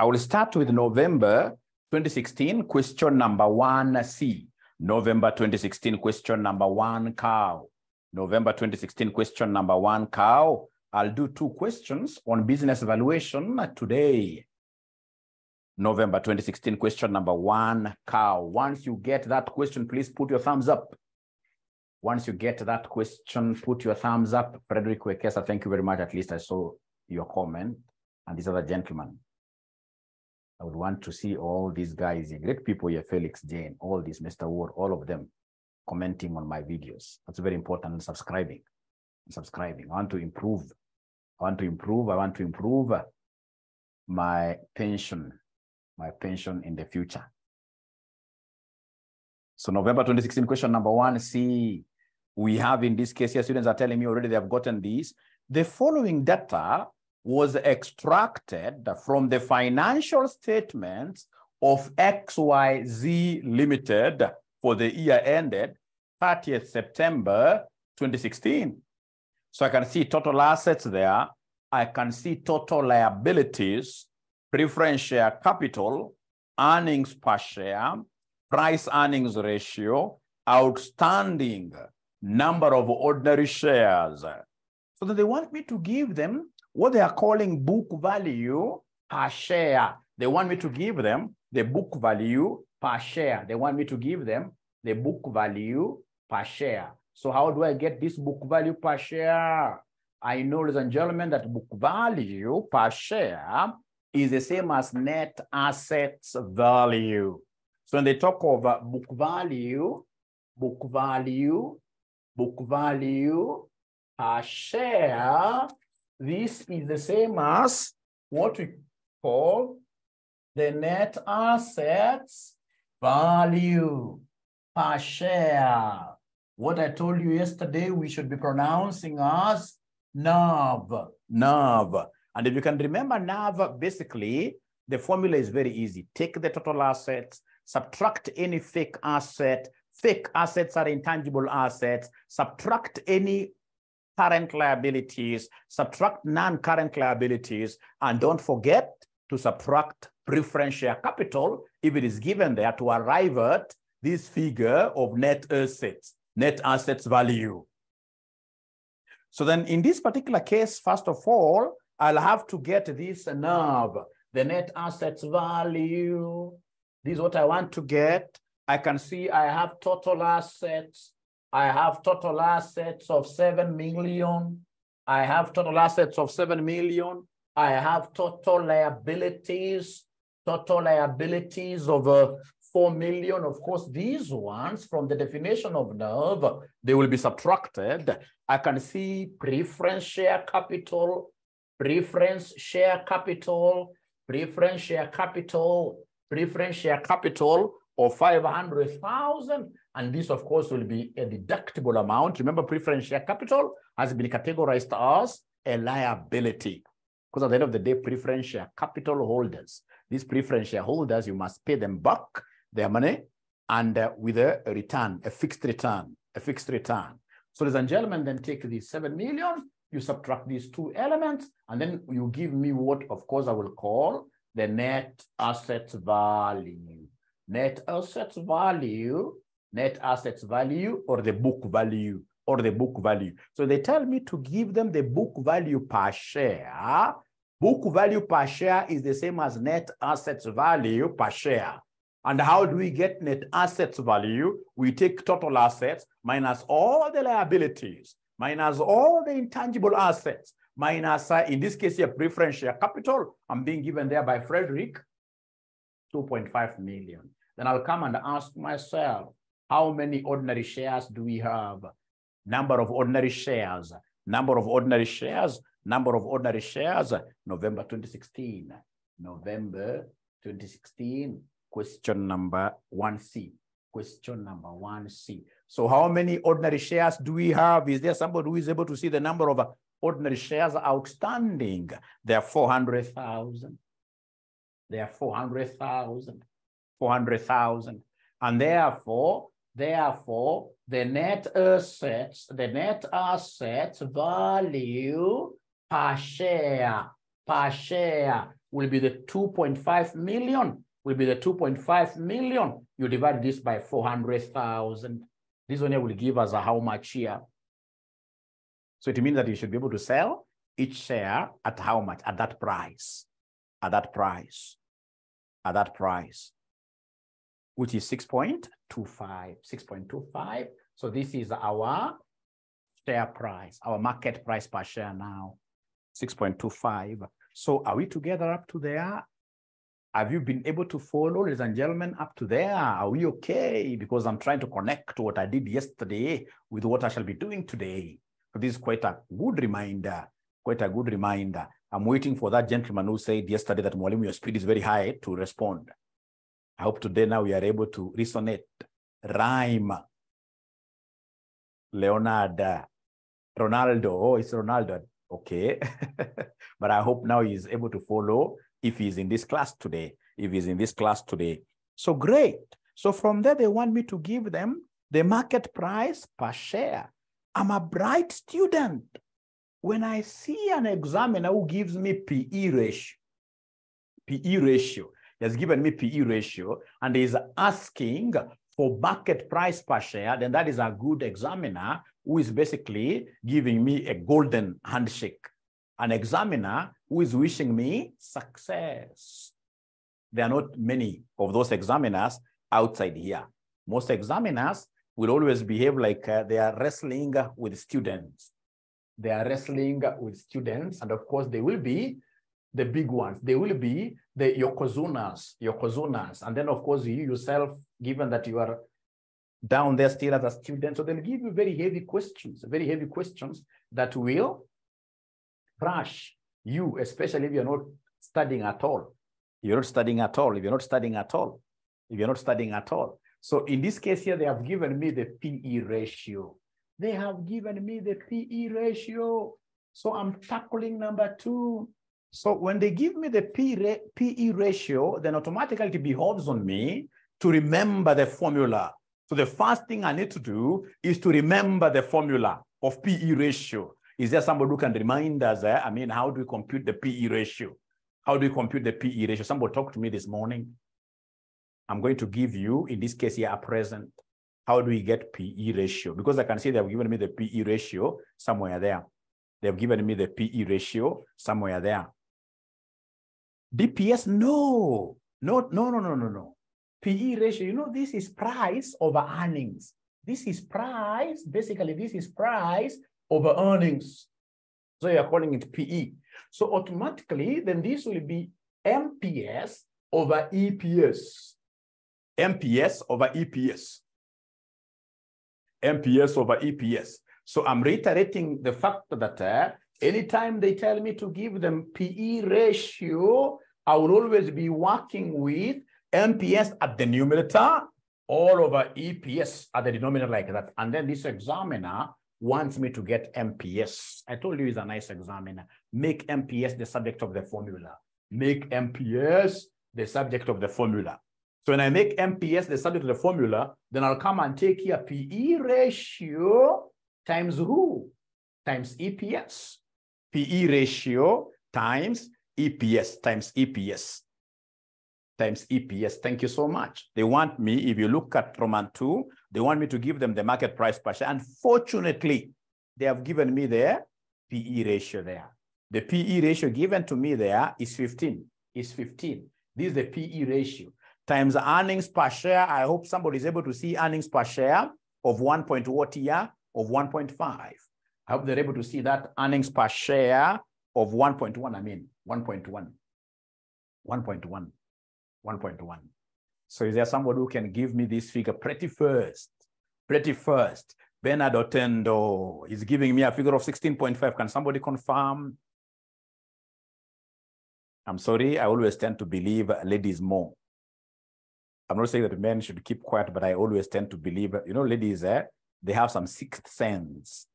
I will start with November 2016, question number 1C. November 2016, question number 1 cow. November 2016, question number 1 cow. I'll do two questions on business evaluation today. November 2016, question number 1 cow. Once you get that question, please put your thumbs up. Once you get that question, put your thumbs up. Frederick Wekesa, thank you very much. At least I saw your comment. And this other gentleman. I would want to see all these guys, great people here, Felix Jane, all these, Mr. Ward, all of them commenting on my videos. That's very important subscribing. Subscribing. I want to improve. I want to improve. I want to improve my pension, my pension in the future. So November 2016, question number one, see, we have in this case here, students are telling me already they have gotten these. The following data was extracted from the financial statements of XYZ Limited for the year ended 30th September 2016. So I can see total assets there. I can see total liabilities, preference share capital, earnings per share, price earnings ratio, outstanding number of ordinary shares. So that they want me to give them what they are calling book value per share. They want me to give them the book value per share. They want me to give them the book value per share. So how do I get this book value per share? I know, ladies and gentlemen, that book value per share is the same as net assets value. So when they talk of uh, book value, book value, book value per share, this is the same as what we call the net assets value per share. What I told you yesterday, we should be pronouncing as NAV, NAV. And if you can remember NAV, basically, the formula is very easy. Take the total assets, subtract any fake asset. Fake assets are intangible assets. Subtract any current liabilities, subtract non-current liabilities, and don't forget to subtract preference share capital if it is given there to arrive at this figure of net assets, net assets value. So then in this particular case, first of all, I'll have to get this NAV, the net assets value. This is what I want to get. I can see I have total assets I have total assets of 7 million. I have total assets of 7 million. I have total liabilities, total liabilities of uh, 4 million. Of course, these ones from the definition of NAV, they will be subtracted. I can see preference share capital, preference share capital, preference share capital, preference share capital of 500,000 and this, of course, will be a deductible amount. Remember, preference share capital has been categorized as a liability. Because at the end of the day, preference share capital holders, these preference shareholders, you must pay them back their money and uh, with a return, a fixed return, a fixed return. So, ladies and gentlemen, then take these 7 million, you subtract these two elements, and then you give me what, of course, I will call the net assets value. Net assets value net assets value or the book value or the book value. So they tell me to give them the book value per share. Book value per share is the same as net assets value per share. And how do we get net assets value? We take total assets minus all the liabilities, minus all the intangible assets, minus, uh, in this case, here, preference share capital. I'm being given there by Frederick, 2.5 million. Then I'll come and ask myself, how many ordinary shares do we have? Number of ordinary shares, number of ordinary shares, number of ordinary shares, November 2016. November 2016, question number 1C. Question number 1C. So how many ordinary shares do we have? Is there somebody who is able to see the number of ordinary shares outstanding? There are 400,000. There are 400,000. 400,000. And therefore, Therefore, the net assets, the net assets value per share, per share will be the 2.5 million, will be the 2.5 million. You divide this by 400,000. This one here will give us a how much here? So it means that you should be able to sell each share at how much? At that price. At that price. At that price. Which is 6.25. 6.25. So this is our share price, our market price per share now. 6.25. So are we together up to there? Have you been able to follow, ladies and gentlemen, up to there? Are we okay? Because I'm trying to connect what I did yesterday with what I shall be doing today. So this is quite a good reminder, quite a good reminder. I'm waiting for that gentleman who said yesterday that Mwalimu, your speed is very high to respond. I hope today now we are able to resonate, rhyme. Leonard, Ronaldo, oh, it's Ronaldo. Okay. but I hope now he's able to follow if he's in this class today, if he's in this class today. So great. So from there, they want me to give them the market price per share. I'm a bright student. When I see an examiner who gives me PE ratio, PE ratio, he has given me PE ratio and is asking for market price per share, then that is a good examiner who is basically giving me a golden handshake. An examiner who is wishing me success. There are not many of those examiners outside here. Most examiners will always behave like uh, they are wrestling with students. They are wrestling with students, and of course, they will be the big ones. They will be the yokozunas, yokozunas, and then of course you yourself, given that you are down there still as a student, so they'll give you very heavy questions, very heavy questions that will crush you, especially if you're not studying at all. You're not studying at all. If you're not studying at all, if you're not studying at all. So in this case here, they have given me the PE ratio. They have given me the PE ratio. So I'm tackling number two. So when they give me the PE ratio, then automatically it behoves on me to remember the formula. So the first thing I need to do is to remember the formula of PE ratio. Is there somebody who can remind us? Eh? I mean, how do we compute the PE ratio? How do we compute the PE ratio? Somebody talked to me this morning. I'm going to give you, in this case here, a present. How do we get PE ratio? Because I can see they've given me the PE ratio somewhere there. They've given me the PE ratio somewhere there. DPS, no. No, no, no, no, no, no. PE ratio, you know, this is price over earnings. This is price, basically, this is price over earnings. So you're calling it PE. So automatically, then this will be MPS over EPS. MPS over EPS. MPS over EPS. So I'm reiterating the fact that uh, anytime they tell me to give them PE ratio, I will always be working with MPS at the numerator all over EPS at the denominator like that. And then this examiner wants me to get MPS. I told you he's a nice examiner. Make MPS the subject of the formula. Make MPS the subject of the formula. So when I make MPS the subject of the formula, then I'll come and take here PE ratio times who? Times EPS. PE ratio times EPS times EPS times EPS. Thank you so much. They want me, if you look at Roman 2, they want me to give them the market price per share. Unfortunately, they have given me the PE ratio there. The PE ratio given to me there is 15. Is 15. This is the PE ratio. Times earnings per share. I hope somebody is able to see earnings per share of 1. what year? Of 1.5. I hope they're able to see that earnings per share of 1.1. I mean, 1.1. 1.1. 1.1. So is there somebody who can give me this figure pretty first? Pretty first. Bernard Otendo is giving me a figure of 16.5. Can somebody confirm? I'm sorry, I always tend to believe ladies more. I'm not saying that men should keep quiet, but I always tend to believe, you know, ladies, eh, they have some sixth sense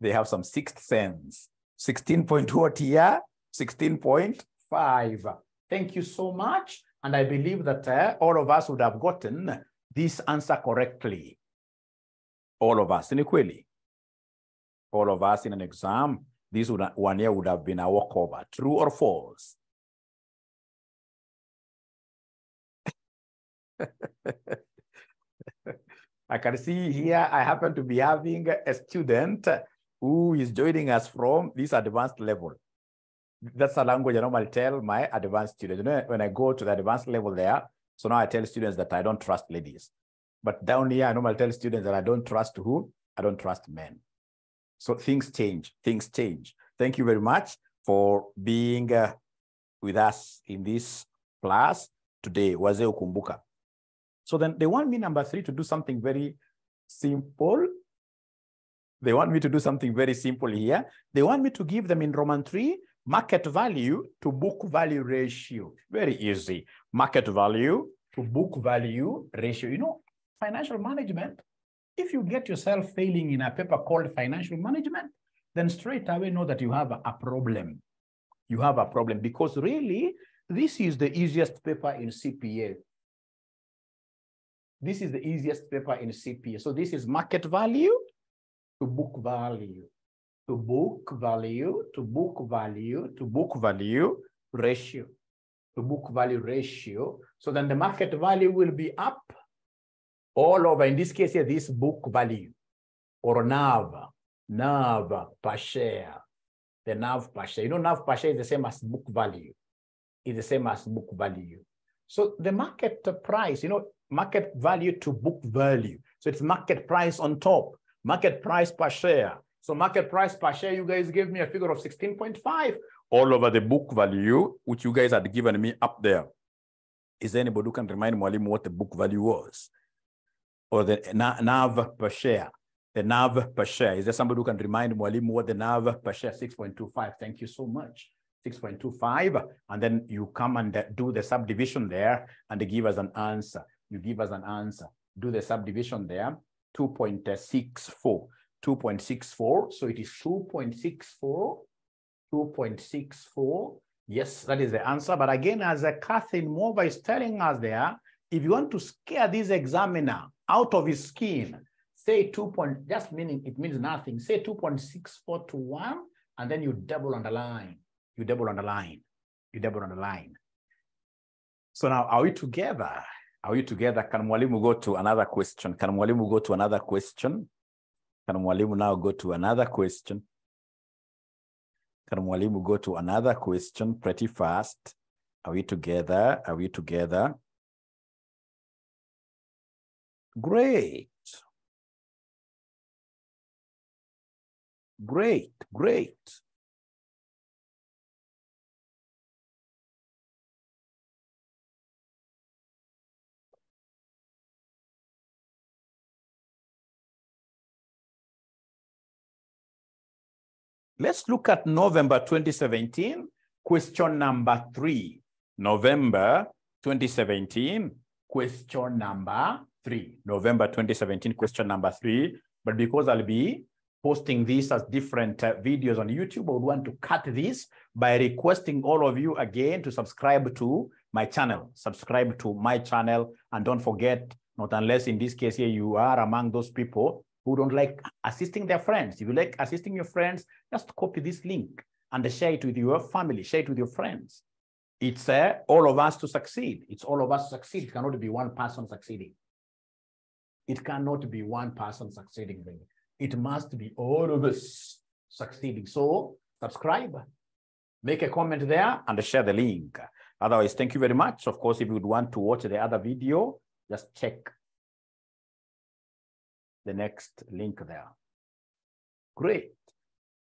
they have some sixth sense. 16.2 here. 16.5. Thank you so much. And I believe that uh, all of us would have gotten this answer correctly. All of us, in. All of us in an exam, this would, one year would have been a walkover. True or false? I can see here I happen to be having a student who is joining us from this advanced level. That's a language I normally tell my advanced students. You know, when I go to the advanced level there, so now I tell students that I don't trust ladies. But down here, I normally tell students that I don't trust who? I don't trust men. So things change, things change. Thank you very much for being uh, with us in this class today, Wazee Ukumbuka. So then they want me, number three, to do something very simple. They want me to do something very simple here. They want me to give them in Roman 3 market value to book value ratio. Very easy. Market value to book value ratio. You know, financial management, if you get yourself failing in a paper called financial management, then straight away know that you have a problem. You have a problem because really, this is the easiest paper in CPA. This is the easiest paper in CPA. So this is market value to book value, to book value, to book value, to book value ratio, to book value ratio. So then the market value will be up all over. In this case here, this book value or NAV, NAV per share, the NAV per share. You know, NAV per share is the same as book value. Is the same as book value. So the market price, you know, market value to book value. So it's market price on top, market price per share. So market price per share, you guys gave me a figure of 16.5 all over the book value, which you guys had given me up there. Is there anybody who can remind Mwalimu what the book value was? Or the NAV per share? The NAV per share. Is there somebody who can remind Mwalimu what the NAV per share? 6.25. Thank you so much. 6.25. And then you come and do the subdivision there and give us an answer you give us an answer. Do the subdivision there, 2.64, 2.64. So it is 2.64, 2.64. Yes, that is the answer. But again, as a Catherine Mova is telling us there, if you want to scare this examiner out of his skin, say 2. Point, just meaning it means nothing. Say 2.64 to 1, and then you double on the line. You double on the line. You double on the line. So now, are we together? Are we together? Can Mwalimu go to another question? Can Mwalimu go to another question? Can Mwalimu now go to another question? Can Mwalimu go to another question pretty fast? Are we together? Are we together? Great. Great, great. Let's look at November 2017, question number three. November 2017, question number three. November 2017, question number three. But because I'll be posting these as different uh, videos on YouTube, I would want to cut this by requesting all of you again to subscribe to my channel. Subscribe to my channel and don't forget, not unless in this case here you are among those people who don't like assisting their friends. If you like assisting your friends, just copy this link and share it with your family, share it with your friends. It's uh, all of us to succeed. It's all of us to succeed. It cannot be one person succeeding. It cannot be one person succeeding. really. It must be all of us succeeding. So subscribe, make a comment there and share the link. Otherwise, thank you very much. Of course, if you would want to watch the other video, just check the next link there. Great.